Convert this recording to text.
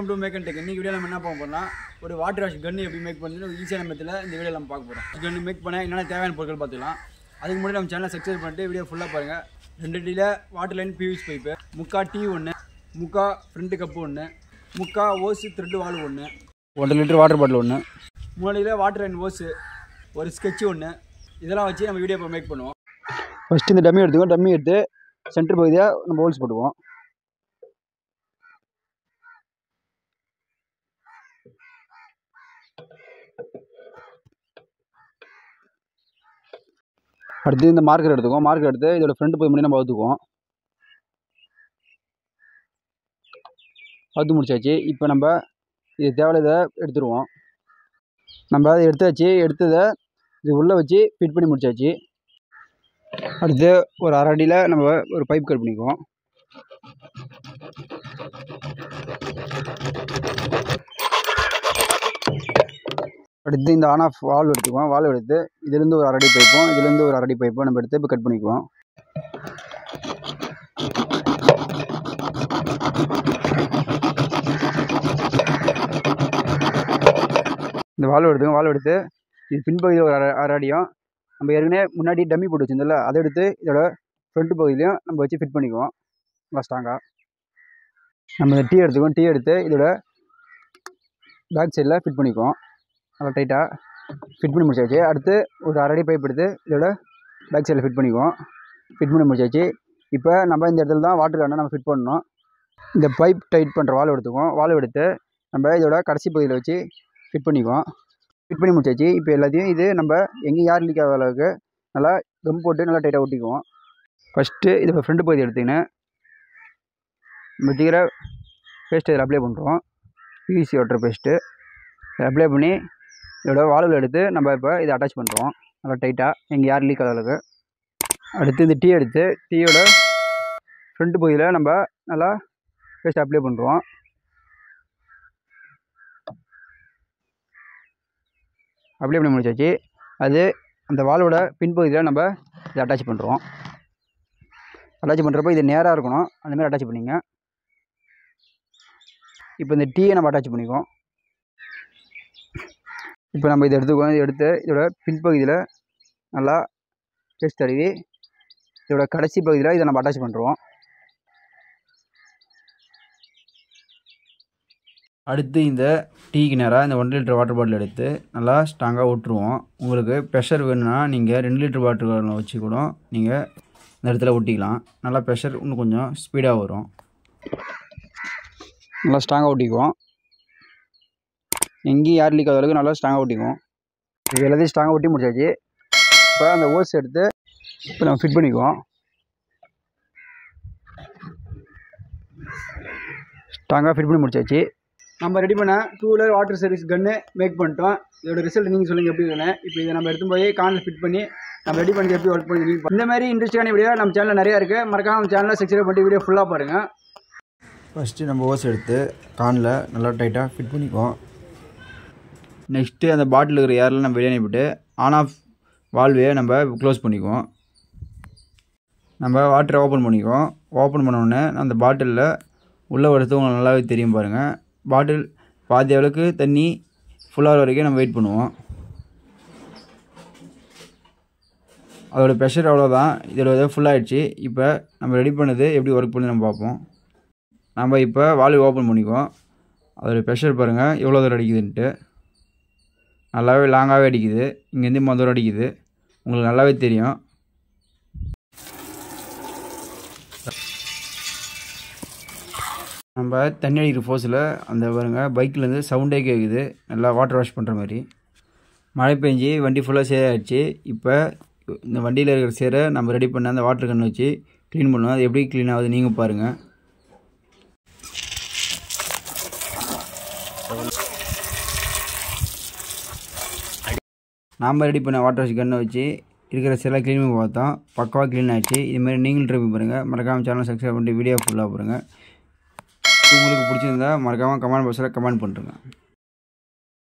Welcome to make and tech இன்னைக்கு video நம்ம என்ன பார்க்க போறோம்னா ஒரு வாட்டர் வாஷ் கன்று எப்படி மேக் பண்ணுறது ஈஸியாக ஈஸியான மெத்தில் இந்த வீடியோ நம்ம பார்க்க போகிறோம் கன்று மேக் பண்ண என்னென்ன தேவையான பொருட்கள் பார்த்துக்கலாம். அதுக்கு முன்னாடி நம்ம சேனலை சப்ஸ்கிரைப் பண்ணிட்டு வீடியோ ஃபுல்லாக பாருங்கள் ரெண்டு டீல வாட்டர் லைன் பிவிஸ் பைப்பு முக்கா டீ ஒன்று முக்கா ஃப்ரண்ட் கப்பு ஒன்று முக்கா ஓஸு த்ரெட்டு வால் ஒன்று ஒன்றரை லிட்டர் வாட்டர் பாட்டில் ஒன்று மூணு வாட்டர் லைன் ஓஸு ஒரு ஸ்கெட்சு ஒன்று இதெல்லாம் வச்சு நம்ம வீடியோ இப்போ மேக் பண்ணுவோம். ஃபஸ்ட்டு இந்த டம்மி எடுத்துக்கோ. டம்மி எடுத்து சென்டர் பகுதியாக நம்ம ஹோல்ஸ் போட்டுக்குவோம். அடுத்து இந்த மார்க்கர் எடுத்துக்குவோம். மார்க்கர் எடுத்து இதோட ஃப்ரண்ட் போய் முன்னாடி நம்ம அவுத்துக்குவோம் பார்த்து முடிச்சாச்சு. இப்போ நம்ம இது தேவையில்லாத எடுத்துருவோம். நம்ம அதை எடுத்தாச்சு. எடுத்ததை இது உள்ளே வச்சு ஃபிட் பண்ணி முடிச்சாச்சு. அடுத்து ஒரு அரை அடியில் நம்ம ஒரு பைப் கட் பண்ணிக்குவோம். அடுத்து இந்த ஆன் ஆஃப் வால்வ் எடுத்துக்குவோம். வால்வ் எடுத்து இதுலேருந்து ஒரு அரடி பைப்போம் இதுலேருந்து ஒரு அரடி பைப்போம் நம்ம எடுத்து இப்போ கட் பண்ணிக்குவோம். இந்த வால்வ் எடுத்துக்கோங்க வால்வ் எடுத்து இது பின்பகுதியில் ஒரு அரை அடியும். நம்ம ஏற்கனவே முன்னாடி டம்மி போட்டு வச்சுருந்தோம்ல அதை எடுத்து இதோட ஃப்ரண்ட் பகுதியிலையும் நம்ம வச்சு ஃபிட் பண்ணிக்குவோம். நல்லா ஸ்ட்ராங்காக நம்ம இந்த டீ எடுத்துக்குவோம். டீ எடுத்து இதோட பேக் சைடில் ஃபிட் பண்ணிக்குவோம். நல்லா டைட்டாக ஃபிட் பண்ணி முடிச்சாச்சு. அடுத்து ஒரு அரடி பைப் எடுத்து இதோட பேக் சைடில் ஃபிட் பண்ணிக்குவோம். ஃபிட் பண்ணி முடிச்சாச்சு. இப்போ நம்ம இந்த இடத்துல தான் வாட்டர் கேனை நம்ம ஃபிட் பண்ணணும். இந்த பைப் டைட் பண்ணுற வால்வ் எடுத்துக்குவோம். வால்வ் எடுத்து நம்ம இதோட கடைசி பகுதியில் வச்சு ஃபிட் பண்ணிக்குவோம். ஃபிட் பண்ணி முடிச்சாச்சு. இப்போ எல்லாத்தையும் இது நம்ம எங்கேயும் யார் லீக் ஆகாத அளவுக்கு நல்லா கம் போட்டு நல்லா டைட்டாக ஒட்டிக்குவோம். ஃபஸ்ட்டு இதோட ஃப்ரண்ட் பகுதி எடுத்திங்கன்னா நம்ம பேஸ்ட்டு இதில் அப்ளை பண்ணுறோம் பிவிசி வாட்டர் பேஸ்ட்டு இதை அப்ளை பண்ணி இதோட வால்வில் எடுத்து நம்ம இப்போ இதை அட்டாச் பண்ணுறோம் நல்லா டைட்டாக எங்கள் யார் லீக் ஆகாத அளவுக்கு அடுத்து இந்த டீ எடுத்து டீயோட ஃப்ரண்ட் பகுதியில் நம்ம நல்லா பேஸ்ட் அப்ளை பண்ணுறோம் அப்ளை பண்ணி முடிச்சாச்சு. அது அந்த வாலோட பின்பகுதியில் நம்ம இதை அட்டாச் பண்ணுறோம் அட்டாச் பண்ணுறப்ப இது நேராக இருக்கணும். அந்தமாதிரி அட்டாச் பண்ணிங்க. இப்போ இந்த டீயை நம்ம அட்டாச் பண்ணிக்குவோம். இப்போ நம்ம இதை எடுத்துக்குவோம் இதை எடுத்து இதோட பின்பகுதியில் நல்லா பேஸ்ட் தடவி இதோட கடைசி பகுதியில் இதை நம்ம அட்டாச் பண்ணுறோம் அடுத்து இந்த டீக்கு நேராக இந்த ஒன் லிட்டர் வாட்டர் பாட்டில் எடுத்து நல்லா ஸ்ட்ராங்காக விட்டுருவோம் உங்களுக்கு ப்ரெஷர் வேணும்னா நீங்கள் ரெண்டு லிட்டர் வாட்டர் பாட்டில் வச்சு கூட நீங்கள் இந்த இடத்துல ஒட்டிக்கலாம் நல்லா ப்ரெஷர் இன்னும் கொஞ்சம் ஸ்பீடாக வரும். நல்லா ஸ்ட்ராங்காக ஒட்டிக்குவோம் எங்கேயும் யார் லீக் அளவுக்கு நல்லா ஸ்ட்ராங்காக ஒட்டிக்குவோம். இது எல்லாத்தையும் ஸ்ட்ராங்காக ஒட்டி முடிச்சாச்சு. இப்போ அந்த ஓஸ் எடுத்து இப்போ நம்ம ஃபிட் பண்ணிக்குவோம். ஸ்ட்ராங்காக ஃபிட் பண்ணி முடிச்சாச்சு. நம்ம ரெடி பண்ண டூ வீலர் வாட்டர் சர்வீஸ் கன்று மேக் பண்ணிட்டோம். இதோட ரிசல்ட் நீங்கள் சொல்லுங்கள் எப்படி இருக்குன்னு. இப்போ இதை நம்ம எடுத்து போய் கானில் ஃபிட் பண்ணி நம்ம ரெடி பண்ணி எப்படி ஒர்க் பண்ணி இந்த மாதிரி இன்ட்ரெஸ்டான வீடியோ நம்ம சேனலில் நிறையா இருக்குது மறக்காம நம்ம சேனலில் சப்ஸ்கிரைப் பண்ணி வீடியோ ஃபுல்லாக பாருங்கள் ஃபஸ்ட்டு நம்ம ஓஸ் எடுத்து கானில் நல்லா டைட்டாக ஃபிட் பண்ணிக்குவோம். நெக்ஸ்ட்டு அந்த பாட்டில் இருக்கிற ஏரில் நம்ம வெளியே அனுப்பிட்டு ஆன் ஆஃப் வால்வே நம்ம க்ளோஸ் பண்ணிக்குவோம். நம்ம வாட்டரை ஓப்பன் பண்ணிக்குவோம். ஓப்பன் பண்ணோடனே அந்த பாட்டிலில் உள்ளே வரது உங்களுக்கு நல்லாவே தெரியும் பாருங்கள் பாட்டில் பாதி அளவுக்கு தண்ணி ஃபுல்லாக வரைக்கும் நம்ம வெயிட் பண்ணுவோம். அதோட ப்ரெஷர் அவ்வளோதான் இதோட இது ஃபுல்லாகிடுச்சு இப்போ நம்ம ரெடி பண்ணது எப்படி ஒர்க் பண்ணி நம்ம பார்ப்போம். நம்ம இப்போ வால்வ் ஓப்பன் பண்ணிக்குவோம். அதோட ப்ரெஷர் பாருங்கள் எவ்வளோ தூரம் அடிக்குதுன்ட்டு. நல்லாவே லாங்காகவே அடிக்குது. இங்கேருந்து மதுரை அடிக்குது. உங்களுக்கு நல்லாவே தெரியும். நம்ம தண்ணி அடிக்கிற ஃபோர்ஸில் அந்த பாருங்க பைக்லேருந்து சவுண்டே கேட்குது நல்லா வாட்டர் வாஷ் பண்ணுற மாதிரி. மழை பெஞ்சி வண்டி ஃபுல்லாக சேராகிடுச்சு இப்போ இந்த வண்டியில் இருக்கிற சேரை நம்ம ரெடி பண்ண அந்த வாட்டர் கன் வச்சு க்ளீன் பண்ணுவோம் அது எப்படி க்ளீன் ஆகுது நீங்கள் பாருங்கள் நாம் ரெடி பண்ண வாட்டர் வாஷ் கன்னை வச்சு இருக்கிற சில க்ளீனிங் பார்த்தோம். பக்காவாக க்ளீன் ஆகிடுச்சு இதுமாரி நீங்களும் ட்ரை பாருங்கள் மறக்காமல் சேனல் சப்ஸ்கிரைப் பண்ணிட்டு வீடியோ ஃபுல்லாக பாருங்கள் உங்களுக்கு பிடிச்சிருந்தா மறக்காமல் கமெண்ட் பாக்ஸில் கமெண்ட் பண்ணுறேங்க